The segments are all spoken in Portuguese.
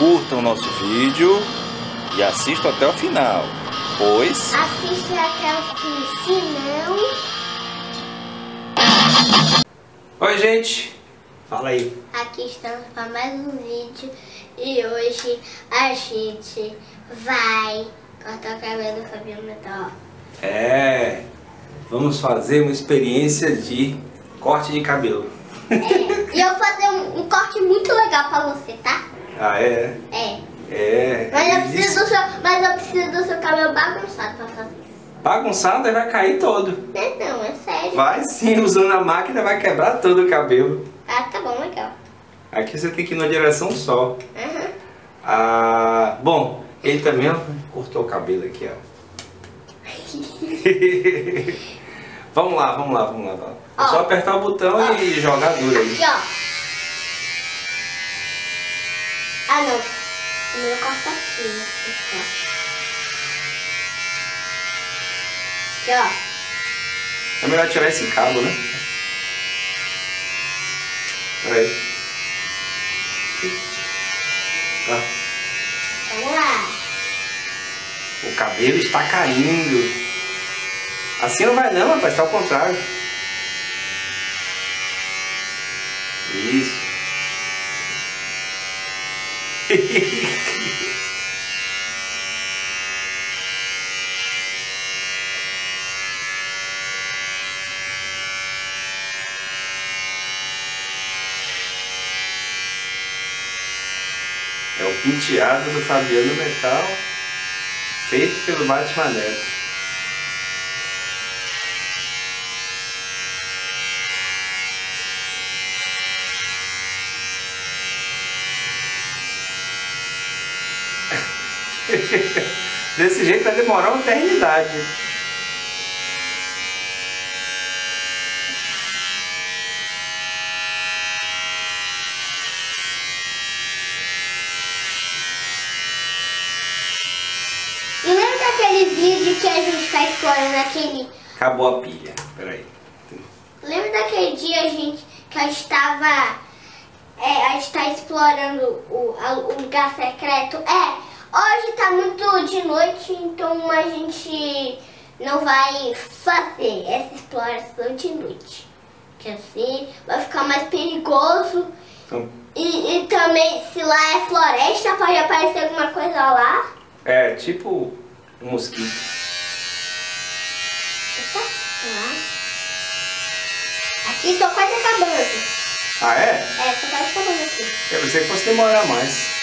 curtam o nosso vídeo e assistam até o final, pois... Assiste até o fim, se não... Oi, gente. Fala aí. Aqui estamos para mais um vídeo e hoje a gente vai cortar o cabelo do Fabinho Metal. É, vamos fazer uma experiência de corte de cabelo. É, e eu vou fazer um, um corte muito legal para você, tá? Ah, é? É. É. Mas eu, isso. preciso do seu, mas eu preciso do seu cabelo bagunçado para fazer isso. Bagunçado e vai cair todo. Não, não, é sério. Vai sim, usando a máquina vai quebrar todo o cabelo. Ah, tá bom, legal. Aqui você tem que ir na direção só. Aham. Ah, bom, ele também ó, cortou o cabelo aqui, ó. vamos lá, vamos lá, vamos lá. vamos lá. É só apertar o botão Ó. e jogar duro aí. Aqui, ó. Ah, não. O meu corta aqui, né? Aqui, ó. Aqui, ó. É melhor tirar esse cabo, né? Peraí. Tá. Vamos lá. O cabelo está caindo. Assim não vai não, rapaz, tá ao contrário. Isso. É o penteado do Fabiano Metal, feito pelo Batman Neto. Desse jeito vai demorar uma eternidade. E lembra daquele vídeo que a gente tá explorando aquele... Acabou a pilha. Peraí. Lembra daquele dia a gente que a gente tava... É, a gente tá explorando o, o lugar secreto? É, hoje tá muito de noite, então a gente não vai fazer essa exploração de noite. Que assim vai ficar mais perigoso. Então, E, e também, se lá é floresta, pode aparecer alguma coisa lá. é tipo um mosquito. Lá. Aqui tô quase acabando. Ah, é? É, tô quase acabando aqui. Eu pensei que fosse demorar mais.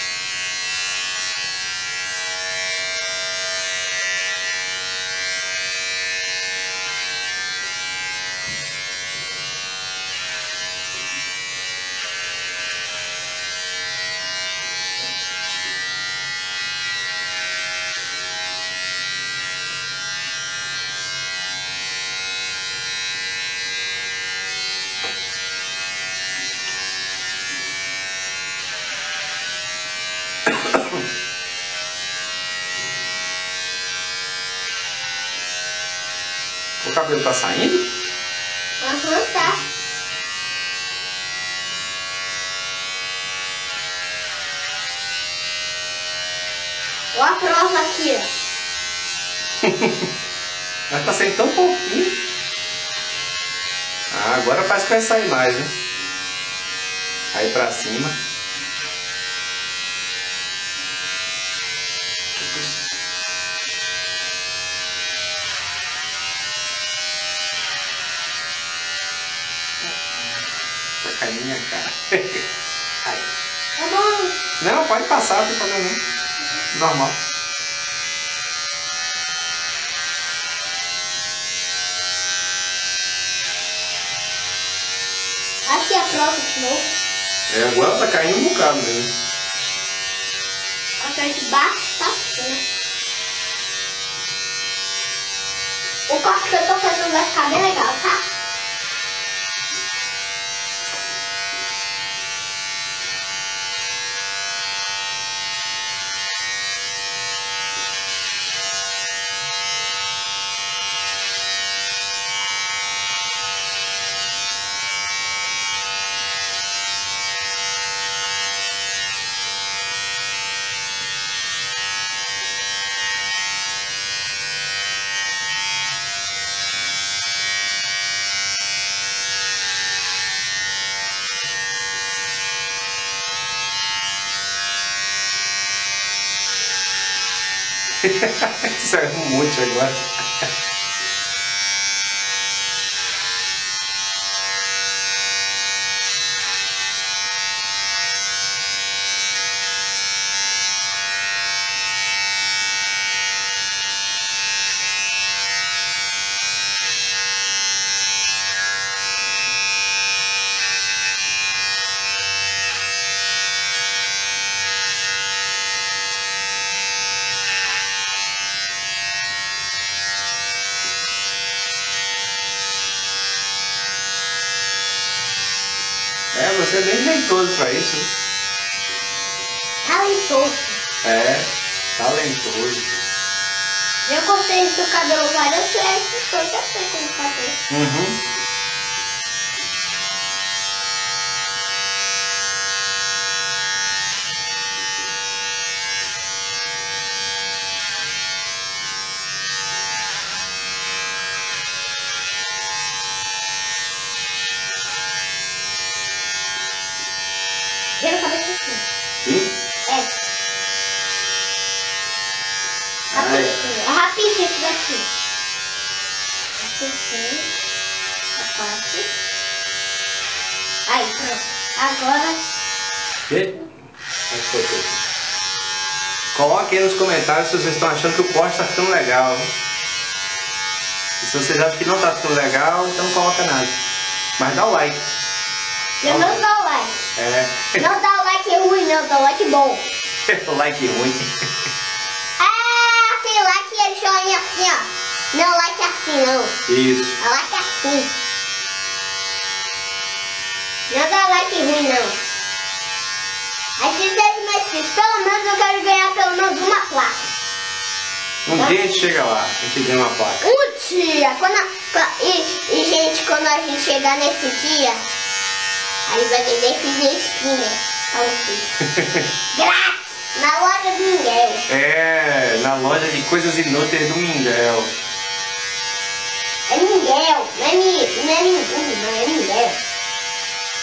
Cabelo tá saindo? Aham, tá. Ó a prova aqui, ó. Mas tá saindo tão pouquinho. Ah, agora parece que vai sair mais, né? Aí pra cima. Vai cair na minha cara. Ai. Tá bom. Não, pode passar, não tem problema não. Normal. Aqui a prova de novo. É, agora tá caindo um bocado mesmo. Atrás de baixo, tá? O corte que eu tô fazendo vai ficar bem legal, tá? Saiu um monte agora. É, você é bem jeitoso pra isso. Talentoso. É, talentoso. Eu cortei seu cabelo várias vezes, eu já sei como fazer. Uhum. Vira a cabeça assim. Sim? É, Ai. rapidinho. É daqui. Acertei. A parte. Aí, pronto. Agora, Que? Acho que. Coloque aí nos comentários se vocês estão achando que o corte tá ficando legal. E se vocês acham que não tá ficando legal, então não coloca nada. Mas dá o like. eu não dou like. É. Não dá like ruim, não. Dá like bom. o like ruim. Like é joinha assim, ó. Não like assim, não. Isso. É like assim. Não dá like ruim, não. Se teve mais inscritos, pelo menos eu quero ganhar pelo menos uma placa. Um dia a gente chega lá, a gente ganha uma placa. Um dia! Quando, a- e, e, gente, quando a gente chegar nesse dia, aí vai vender pra vocês. Grátis! Na loja do Miguel. É, na loja de coisas inúteis do Mingel. É Miguel, não é Mi, não é Mingu, não é Miguel.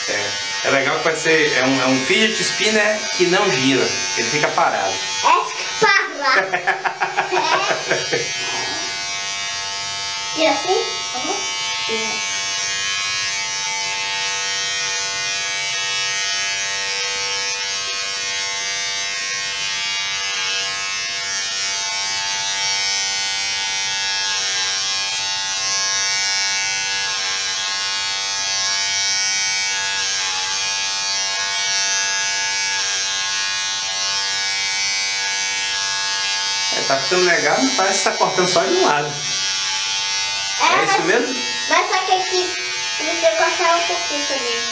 É. É legal que vai ser. É um, é um fidget spinner que não gira. Ele fica parado. É parra. é. E assim? Uhum. Tá ficando legal, parece que tá cortando só de um lado. É, É isso mesmo? Mas só que aqui você cortar um pouquinho também.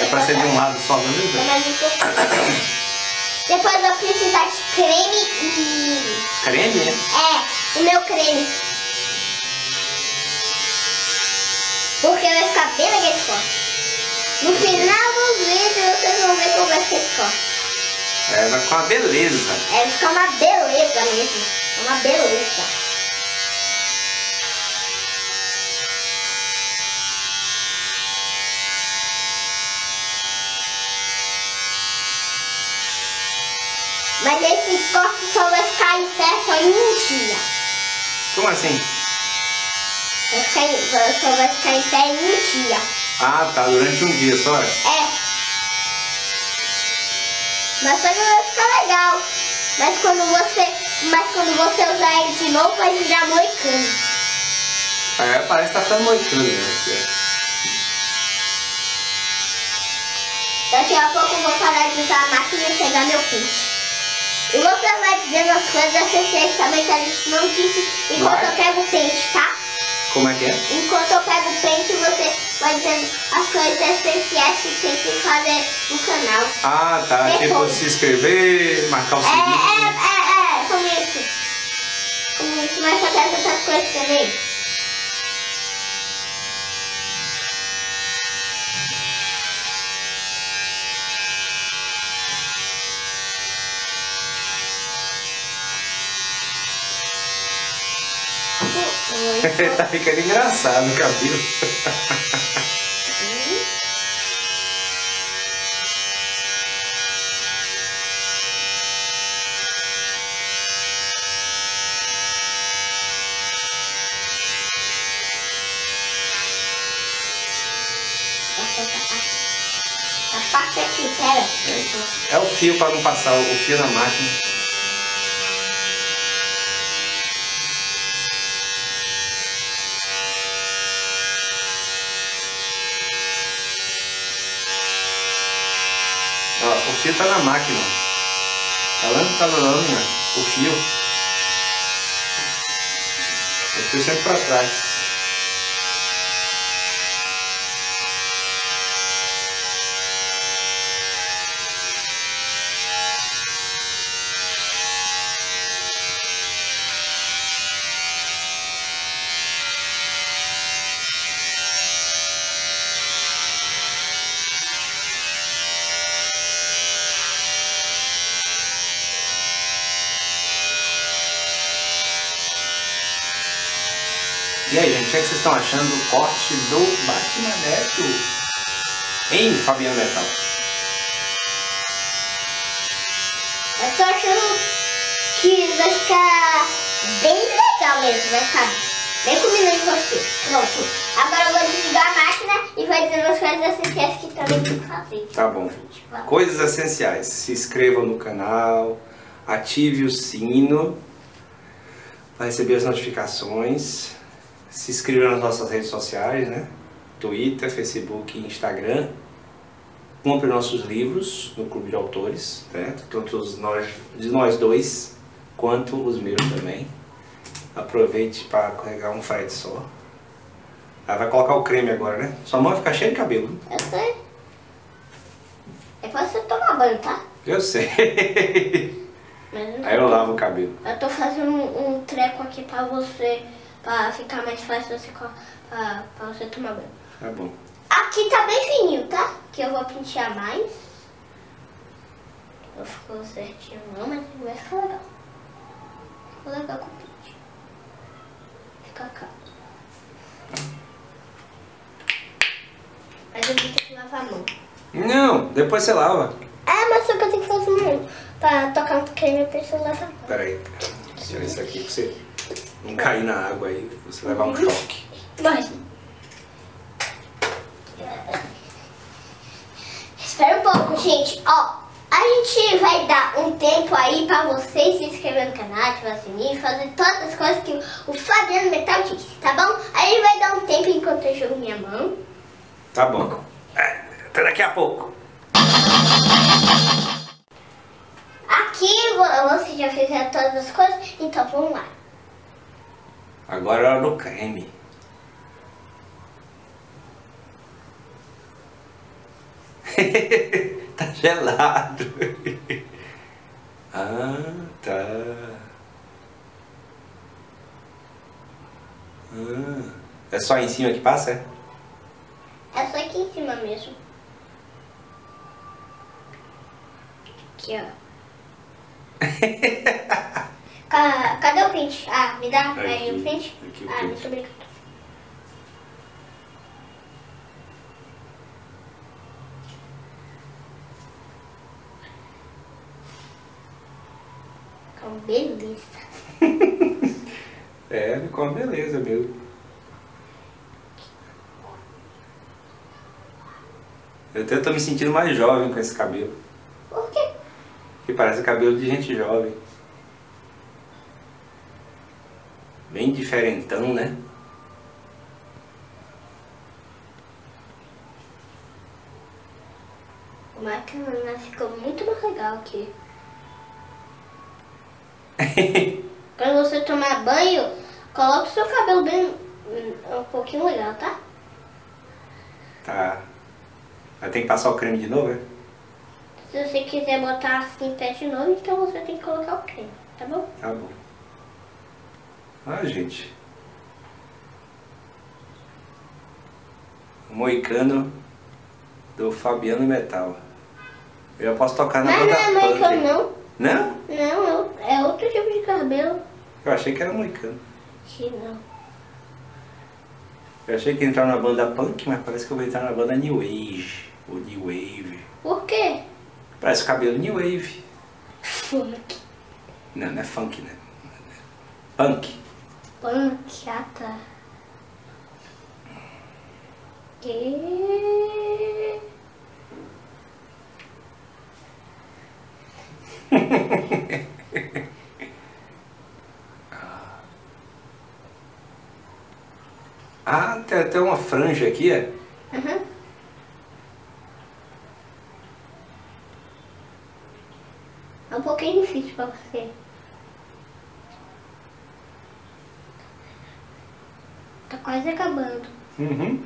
É pra ser de um lado só, não é mais um pouquinho. Depois eu vou precisar de creme e... Creme, né? É, o meu creme. Porque vai ficar bem legal esse corte. No final do vídeo vocês vão ver como vai ser esse corte. É, vai ficar uma beleza. É, ficar uma beleza mesmo. Uma beleza. Mas esse corte só vai ficar em pé só em um dia. Como assim? Vai ficar só vai ficar em pé em um dia. Ah, tá, durante um dia só. É. Mas só que vai ficar legal. Mas quando você. Mas quando você usar ele de novo vai virar moicano. É, parece que tá ficando moicano, né? Daqui a pouco eu vou parar de usar a máquina e pegar meu pente. E você vai dizendo as coisas essenciais também que a gente não disse enquanto Vai. eu pego o pente, tá? Como é que é? Enquanto eu pego o pente, você vai dizendo as coisas essenciais que tem que fazer no canal. Ah, tá. Tipo, Depois. se inscrever, marcar o É, é, sininho. é, é, como isso. Como isso, mas só essas coisas também. tá ficando engraçado o cabelo. A parte aqui, espera. É o fio para não passar o fio na máquina. Ó, o fio tá na máquina. Tá lá tá na lâmina, o fio. Fio sempre para trás. E aí, gente, o que, é que vocês estão achando do corte do Batman Neto? Hein, Fabiano Metal? Eu tô achando que vai ficar bem legal mesmo, vai ficar bem combinando com você. Pronto. Agora eu vou desligar a máquina e vai dizer as coisas essenciais que também tem que fazer. Tá bom. Coisas essenciais. Se inscreva no canal, ative o sino para receber as notificações. Se inscreva nas nossas redes sociais, né? Twitter, Facebook e Instagram. Compre nossos livros no Clube de Autores, né? tanto os nós, de nós dois, quanto os meus também. Aproveite para carregar um frete só. Ah, vai colocar o creme agora, né? Sua mão vai ficar cheia de cabelo. Eu sei. É pra você tomar banho, tá? Eu sei. Aí eu lavo o cabelo. Eu tô fazendo um, um treco aqui pra você, pra ficar mais fácil você, pra, pra você tomar banho. Tá bom. Aqui tá bem fininho, tá? Que eu vou pentear mais. Não ficou certinho não, mas vai ficar legal. Ficou legal com o pente. Fica caro. Mas eu vou ter que lavar a mão. Não, depois você lava. É, mas só que eu tenho que fazer um... Pra tocar um creme, eu preciso lavar a mão. Pera aí. Tira isso aqui pra você não cair na água aí, você levar um choque. Mas... Espera um pouco, gente. Ó, a gente vai dar um tempo aí pra vocês se inscrever no canal, ativar o sininho, fazer todas as coisas que o Fabiano Metal disse, tá bom? Aí vai dar um tempo enquanto eu jogo minha mão. Tá bom. É, Até daqui a pouco. Aqui vo- você já fez todas as coisas, então vamos lá. Agora é hora do creme. tá gelado. ah, tá. Ah, é só em cima que passa, é? É só aqui em cima mesmo. Aqui, ó. Ca- Cadê o pente? Ah, me dá aí Aqui, o pente? aqui ah, muito obrigada. Ficou uma beleza. É, ficou uma beleza mesmo. Eu até tô me sentindo mais jovem com esse cabelo. Por quê? Que parece cabelo de gente jovem. Bem diferentão, né? O máquina ficou muito mais legal aqui. Quando você tomar banho, coloque o seu cabelo bem um pouquinho legal, tá? tá. Vai ter que passar o creme de novo, é? Se você quiser botar assim pé de novo, então você tem que colocar o creme, tá bom? Tá bom. Ah, gente. O moicano do Fabiano Metal. Eu já posso tocar na Mas banda não é moicano não. Não? Não, é é outro tipo de cabelo. Eu achei que era moicano. Que não. Eu achei que ia entrar na banda punk, mas parece que eu vou entrar na banda New Age. Ou New Wave. Por quê? Parece cabelo New Wave. Funk. Não, não é funk, né? Punk pancada de... ah, tem até uma franja aqui, é? Uhum. Uhum.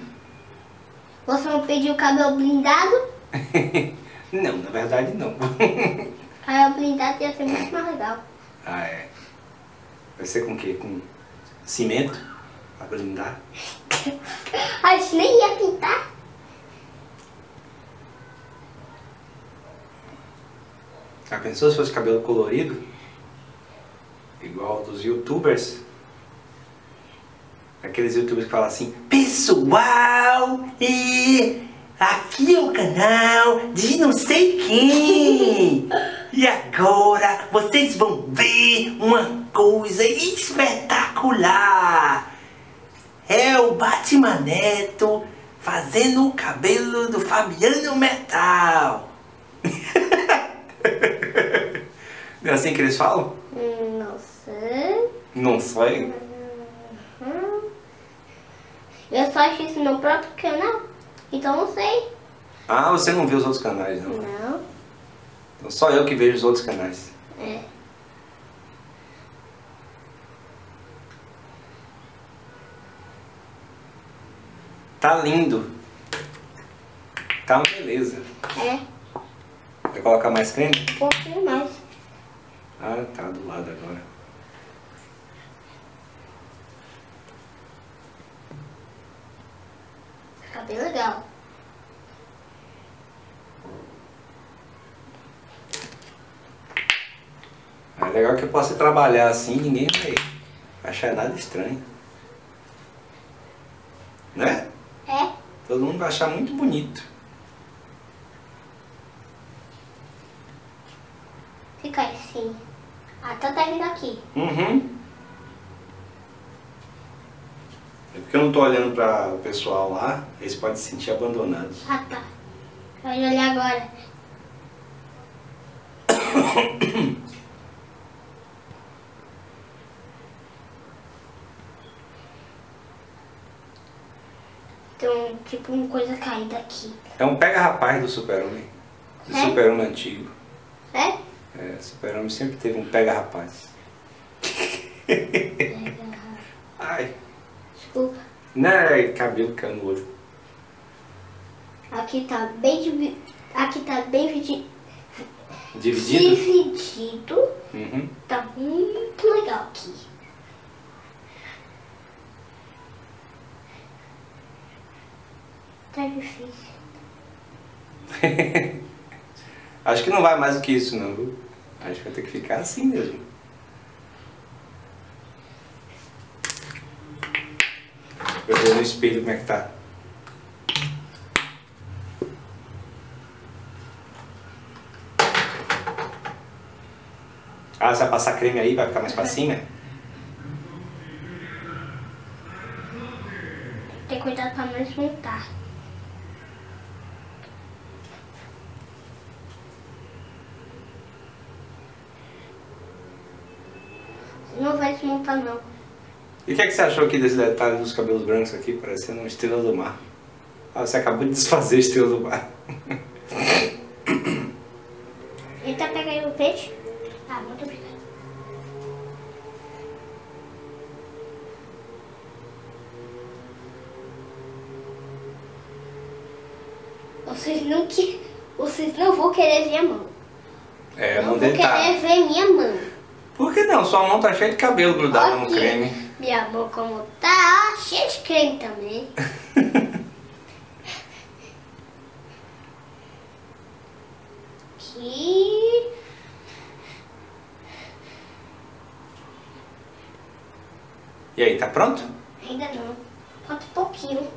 Você não pediu cabelo blindado? não, na verdade não. Cabelo blindado ia ser muito mais legal. ah, é. Vai ser com o quê? Com cimento? Pra blindar? A gente nem ia pintar. Já pensou se fosse cabelo colorido? Igual dos youtubers? Aqueles youtubers que falam assim, Pessoal, e aqui é o canal de não sei quem. E agora vocês vão ver uma coisa espetacular. É o Batman Neto fazendo o cabelo do Fabiano Metal. Não é assim que eles falam? Hum, Não sei. Não sei. Eu só acho isso no próprio canal. Então não sei. Ah, você não viu os outros canais, não? Não. Então, só eu que vejo os outros canais. É. Tá lindo. Tá uma beleza. É. Vai colocar mais creme? Um pouquinho mais. Ah, tá do lado agora. Fica bem legal. É legal que eu possa trabalhar assim ninguém vai achar nada estranho. Né? É. Todo mundo vai achar muito bonito. Fica assim. Até tá vindo aqui. Uhum. Porque eu não tô olhando para o pessoal lá, eles podem se sentir abandonados. Ah, tá. Pode olhar agora. Tem um, tipo uma coisa caída aqui. É um pega-rapaz do super-homem. Do É? super-homem antigo. É? É, super-homem sempre teve um pega-rapaz. Ai, Não é cabelo que é no olho. Aqui tá bem divi... Aqui tá bem vidi... Dividido? dividido. Uhum. Tá muito legal aqui. Tá difícil. Acho que não vai mais do que isso não, viu? Acho que vai ter que ficar assim mesmo. Eu ver no espelho como é que tá. Ah, você vai passar creme aí, vai ficar mais pra cima? Tem que cuidar pra não desmontar. Não vai desmontar não. E o que, é que você achou aqui desse detalhe dos cabelos brancos aqui, parecendo uma estrela do mar? Ah, você acabou de desfazer a estrela do mar. Eita, pega aí o peixe. Ah, muito obrigada. Vocês não que vocês não vão querer ver a mão. É, não mão vão tá... querer ver minha mão. Por que não? Sua mão tá cheia de cabelo grudado no Aqui, creme. Minha mão como tá, cheia de creme também. Aqui. E aí, tá pronto? Ainda não. Falta um pouquinho.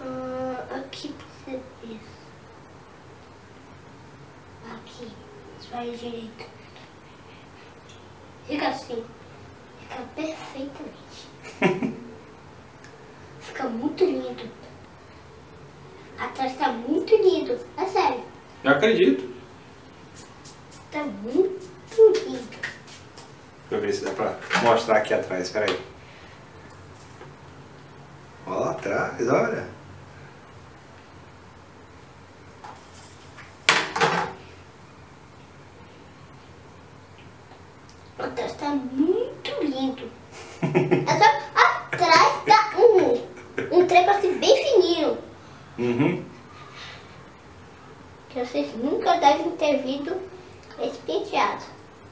Ah, aqui pra você ver. Aqui. Vai direito. Fica assim. Perfeitamente. Fica muito lindo. Atrás tá muito lindo. É sério. Eu acredito. Tá muito lindo. Deixa eu ver se dá pra mostrar aqui atrás, peraí. Ó lá atrás, olha. Atrás tá muito lindo. É só atrás tá um, um treco assim bem fininho. Uhum. Que nunca devem ter visto esse penteado.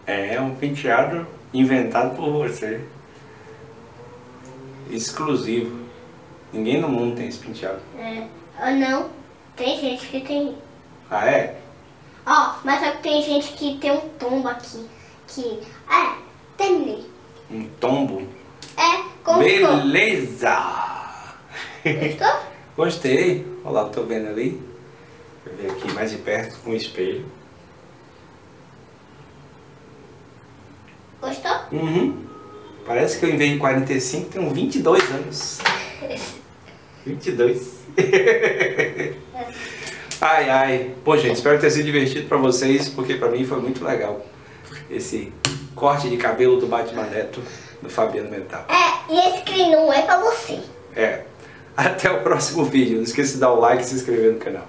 É um penteado inventado por você. Exclusivo. Ninguém no mundo tem esse penteado. É, ou não, tem gente que tem. Ah, é? Ó, mas só que tem gente que tem um tombo aqui. Que. Ah, terminei. Um tombo. É, como? Beleza! Gostou? Gostei. Olha lá, tô vendo ali. Eu ver aqui mais de perto com o espelho. Gostou? Uhum. Parece que eu, em vez de 45, tenho 22 anos. 22. ai, ai. Pô, gente, espero ter sido divertido pra vocês, porque pra mim foi muito legal. Esse corte de cabelo do Batman Neto, do Fabiano Mental. É, e esse creme não é pra você. É. Até o próximo vídeo. Não esqueça de dar o like e se inscrever no canal.